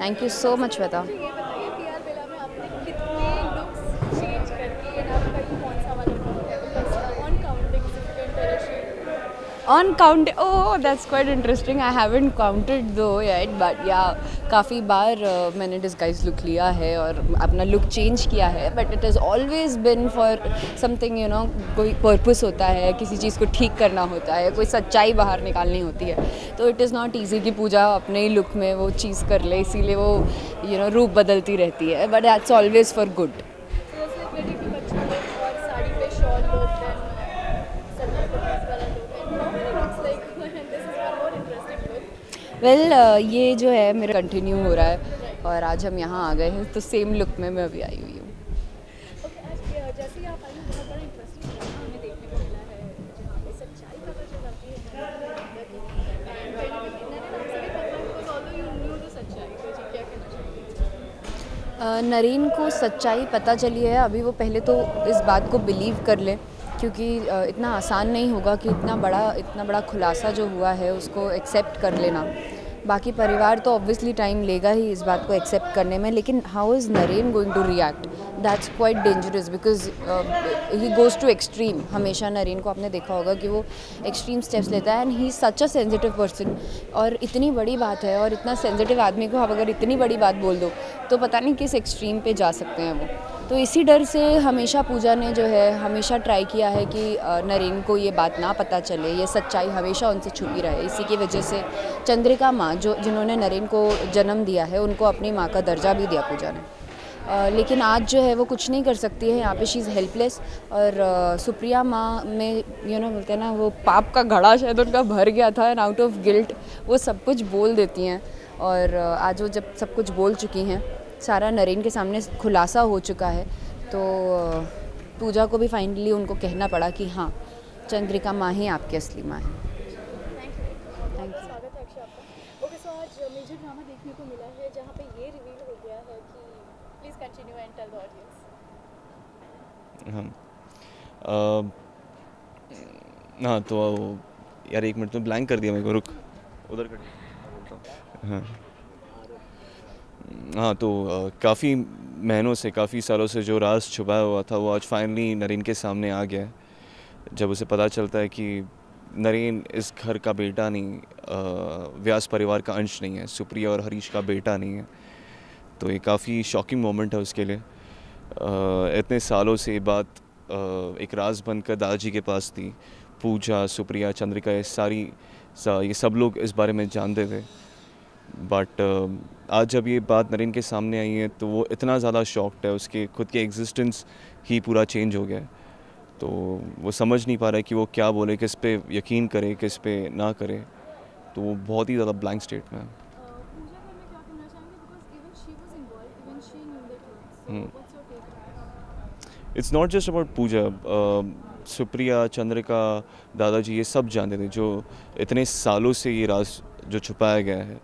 Thank you so much, Veda. On count oh that's quite interesting. I haven't counted though yet but yeah काफ़ी बार uh, मैंने disguise look लिया है और अपना लुक चेंज किया है but it is always been for something you know कोई पर्पस होता है किसी चीज़ को ठीक करना होता है कोई सच्चाई बाहर निकालनी होती है तो इट इज़ नॉट ईजी कि पूजा अपने ही लुक में वो चीज़ कर ले इसीलिए वो यू you नो know, रूप बदलती रहती है but that's always for good well well, uh, ये जो है मेरा कंटिन्यू हो रहा है और आज हम यहाँ आ गए हैं तो सेम लुक में मैं अभी आई हुई हूँ। कहना चाहेंगे? अ, नरेन को सच्चाई पता चली है अभी वो पहले तो इस बात को बिलीव कर ले। क्योंकि इतना आसान नहीं होगा कि इतना बड़ा इतना बड़ा खुलासा जो हुआ है उसको एक्सेप्ट कर लेना। बाकी परिवार तो ऑब्वियसली टाइम लेगा ही इस बात को एक्सेप्ट करने में, लेकिन how is Naren going to react that's quite dangerous because he goes to extreme हमेशा नरेन को आपने देखा होगा कि वो एक्सट्रीम स्टेप्स लेता है and he such a sensitive person और इतनी बड़ी बात है और इतना सेंसिटिव आदमी को आप अगर इतनी बड़ी बात बोल दो तो पता नहीं किस एक्सट्रीम पे जा सकते हैं वो। तो इसी डर से हमेशा पूजा ने जो है हमेशा ट्राई किया है कि नरेन को ये बात ना पता चले ये सच्चाई हमेशा उनसे छुपी रहे। इसी की वजह से चंद्रिका माँ जो जिन्होंने नरेन को जन्म दिया है उनको अपनी माँ का दर्जा भी दिया पूजा ने। अ, लेकिन आज जो है वो कुछ नहीं कर सकती है यहाँ पे शी इज़ हेल्पलेस और अ, सुप्रिया माँ में यू नो बोलते हैं ना वो पाप का घड़ा शायद उनका भर गया था एंड आउट ऑफ़ गिल्ट वो सब कुछ बोल देती हैं। और आज वो जब सब कुछ बोल चुकी हैं सारा नरेन के सामने खुलासा हो चुका है तो पूजा को भी फाइनली उनको कहना पड़ा कि हाँ चंद्रिका माँ ही आपकी असली माँ है। Thank you Thank you. स्वागत है अक्षय आपका। ओके सो आज मेजर ड्रामा देखने को मिला है जहाँ पे ये रिवील हो गया है कि please continue and tell the audience हाँ। हाँ तो यार एक मिनट तो ब्लैंक कर दिया मेरे को रुक। उधर कर हाँ। हाँ तो काफ़ी महीनों से काफ़ी सालों से जो राज छुपाया हुआ था वो आज फाइनली नरेन के सामने आ गया है। जब उसे पता चलता है कि नरेन इस घर का बेटा नहीं व्यास परिवार का अंश नहीं है सुप्रिया और हरीश का बेटा नहीं है तो ये काफ़ी शॉकिंग मोमेंट है उसके लिए। अ, इतने सालों से ये बात अ, एक राज बनकर दादाजी के पास थी पूजा सुप्रिया चंद्रिका ये सारी सा, ये सब लोग इस बारे में जानते थे। बट आज जब ये बात नरेन के सामने आई है तो वो इतना ज़्यादा शॉक्ड है उसके खुद के एग्जिस्टेंस ही पूरा चेंज हो गया है। तो वो समझ नहीं पा रहा है कि वो क्या बोले किस पे यकीन करे किस पे ना करे। तो वो बहुत ही ज़्यादा ब्लैंक स्टेट में है। Hmm. It's not just about Pooja Supriya Chandrika दादाजी ये सब जानते थे जो इतने सालों से ये राज जो छुपाया गया है।